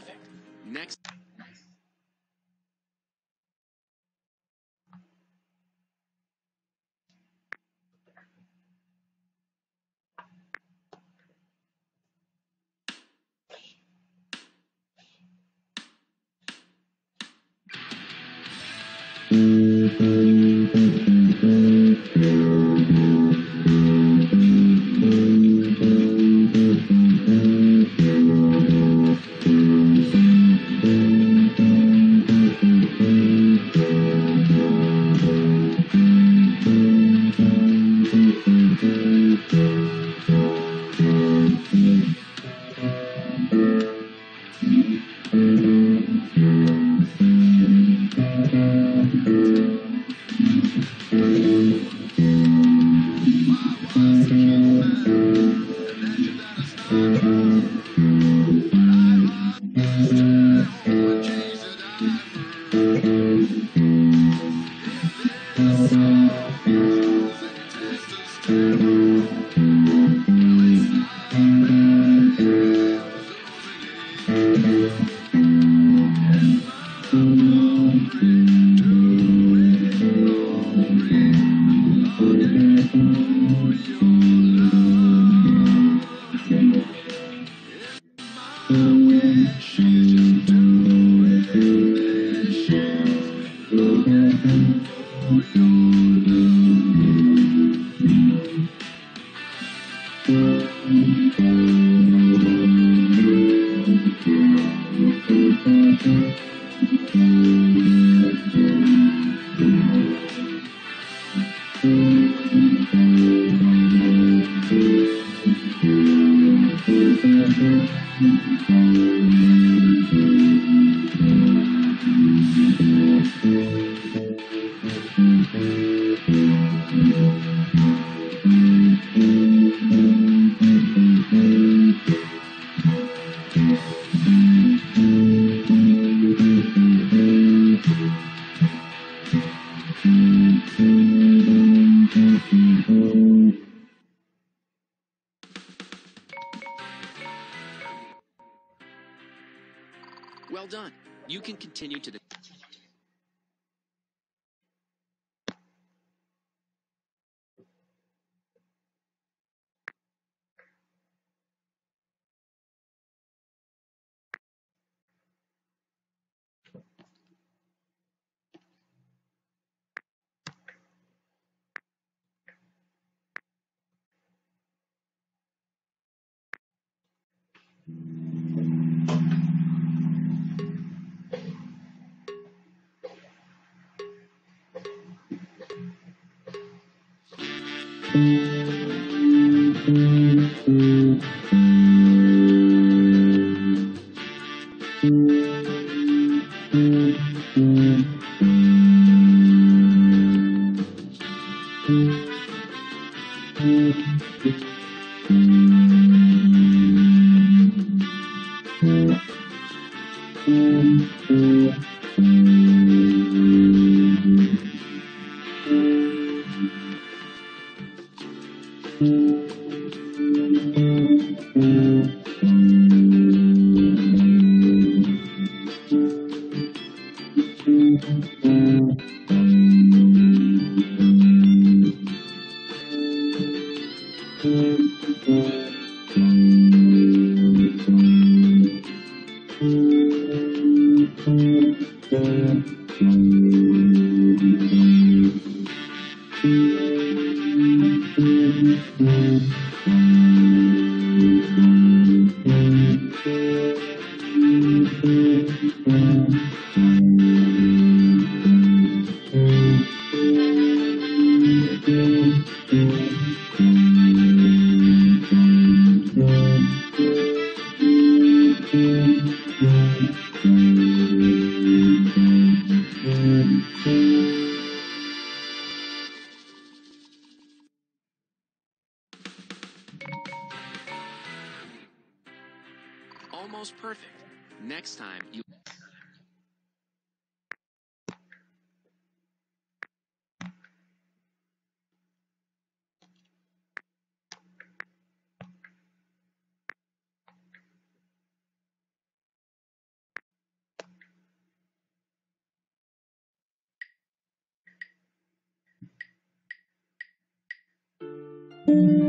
perfect. Next. Done. You can continue to the. Almost Well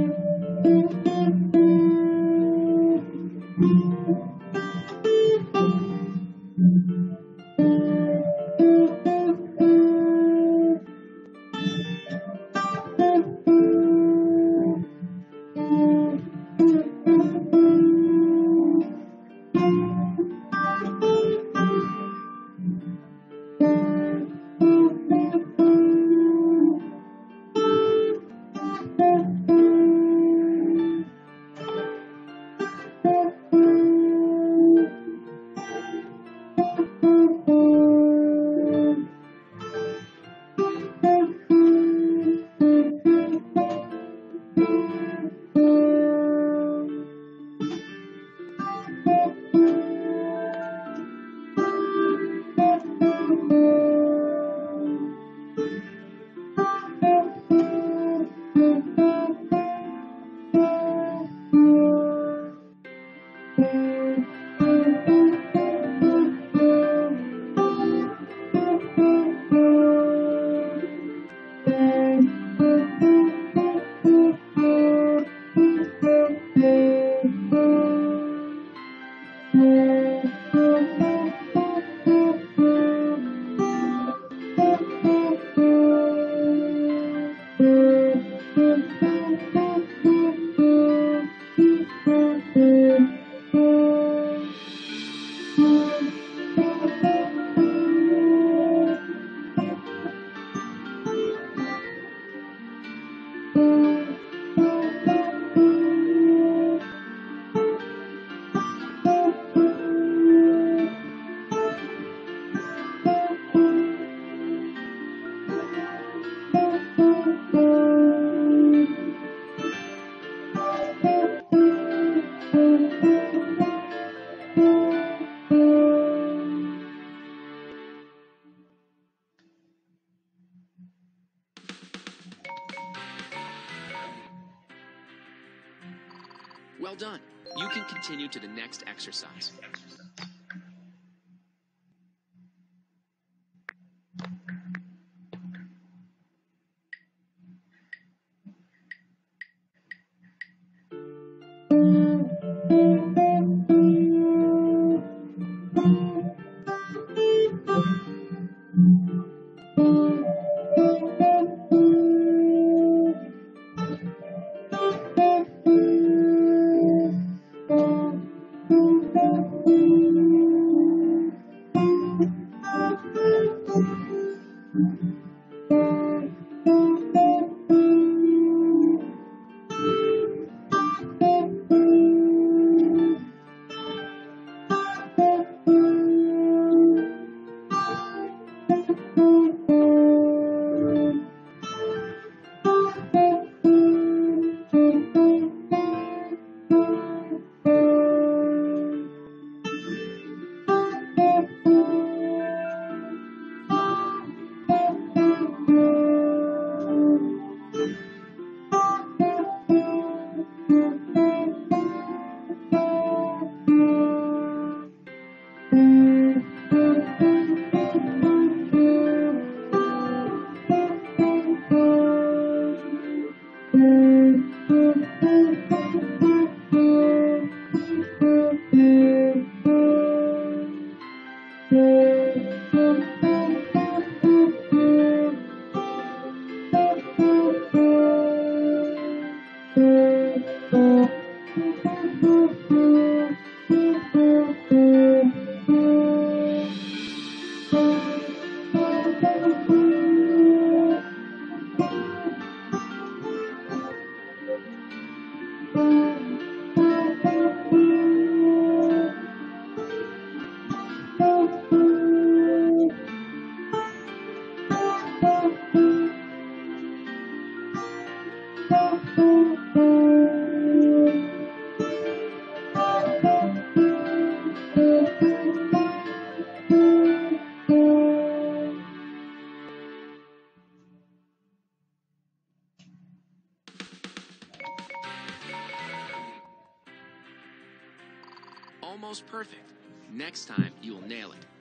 continue to the next exercise. Almost perfect. Next time, you will nail it.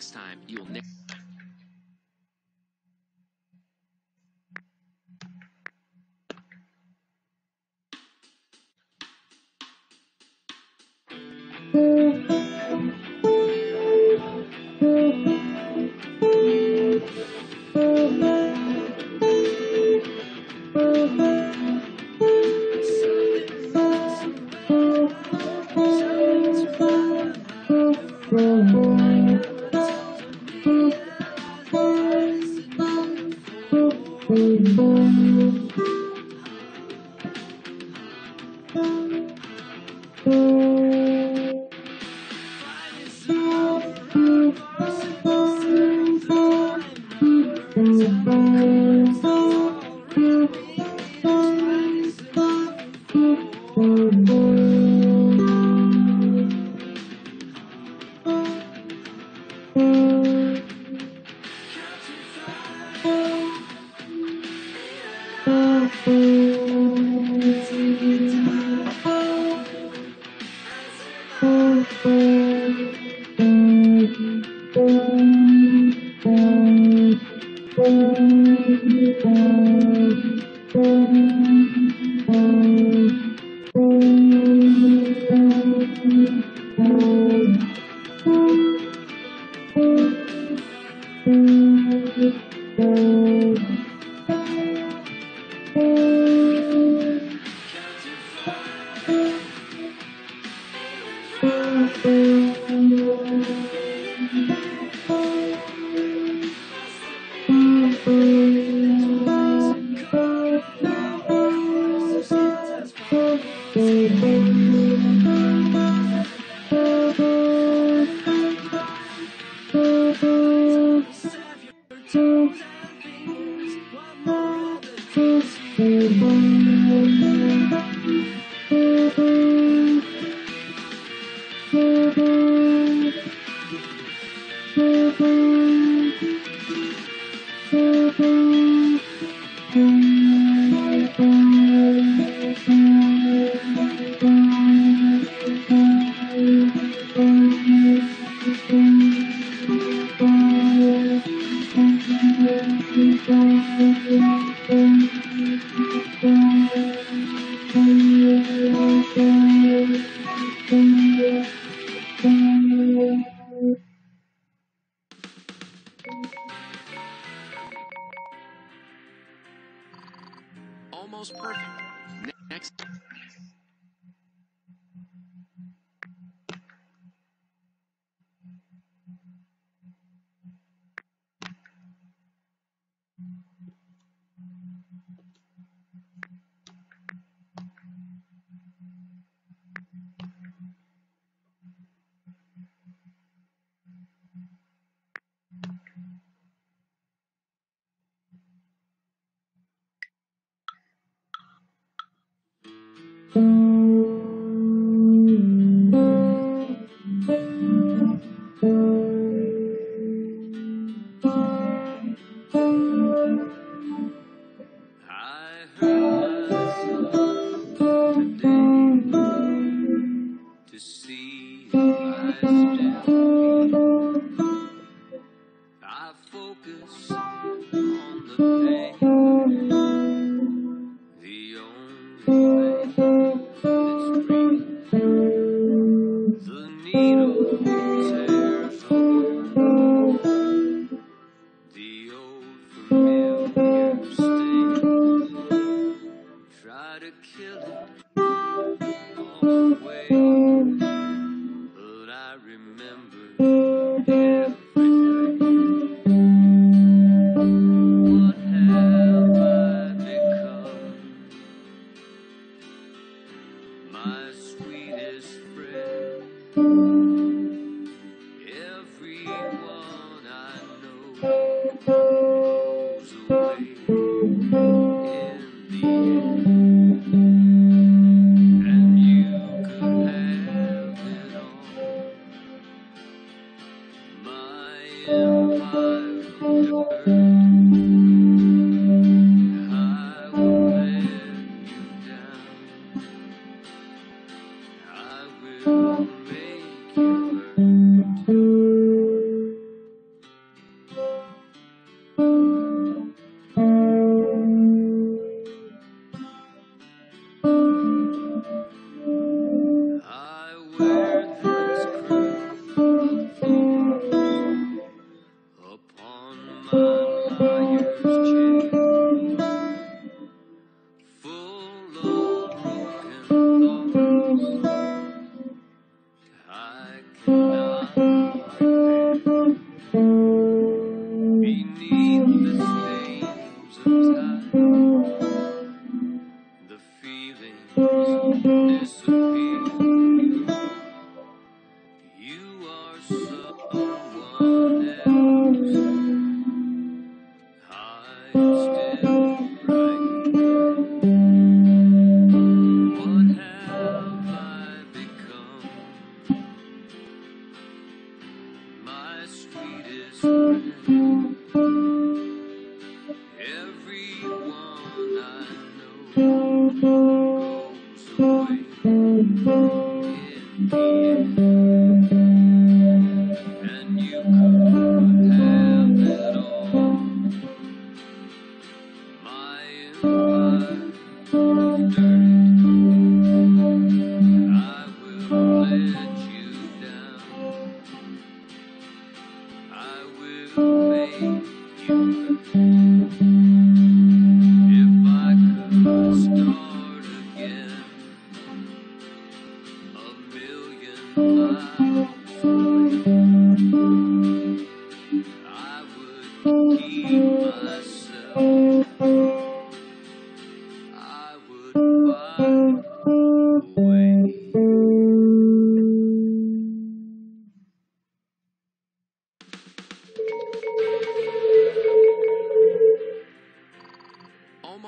Next time, you'll nail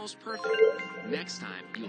Almost perfect. Next time, you'll.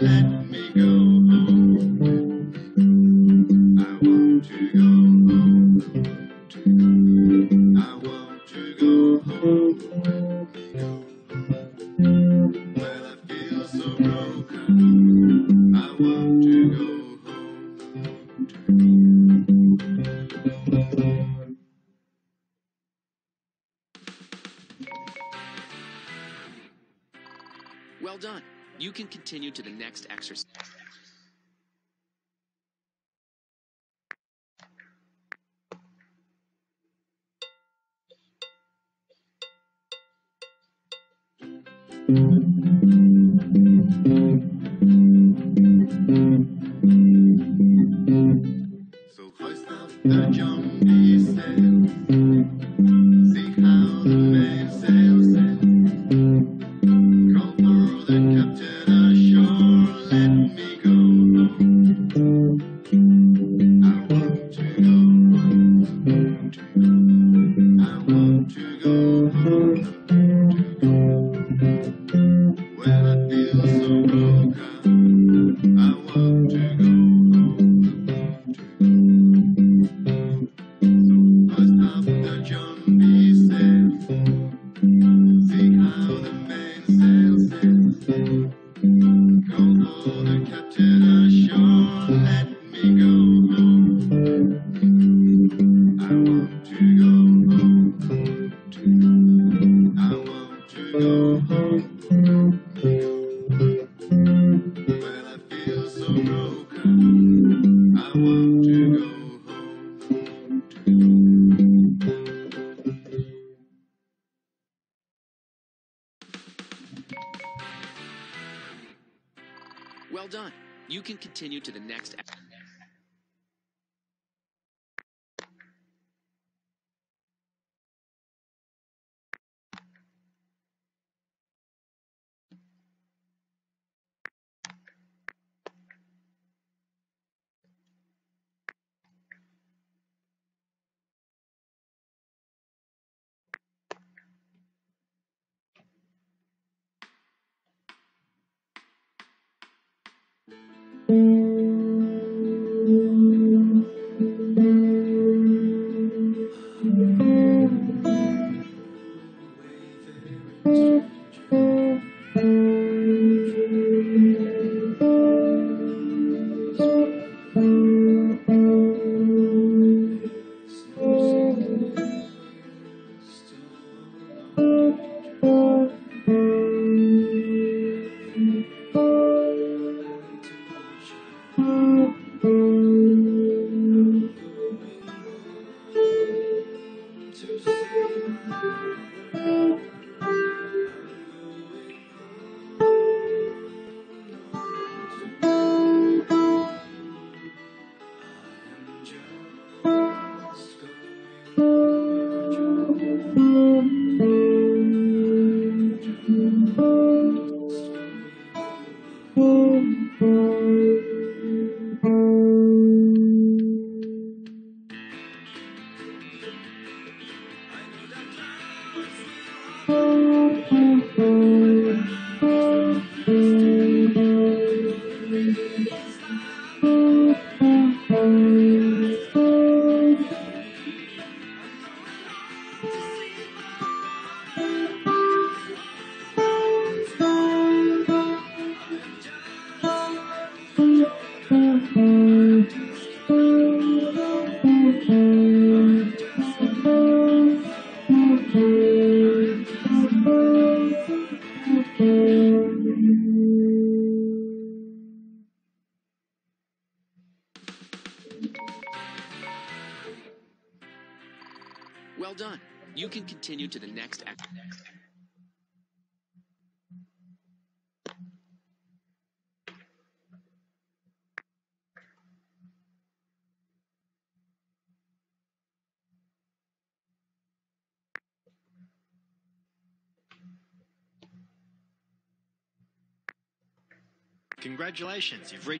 let me go home. next exercise. you to the next continue to the next act. Congratulations, you've reached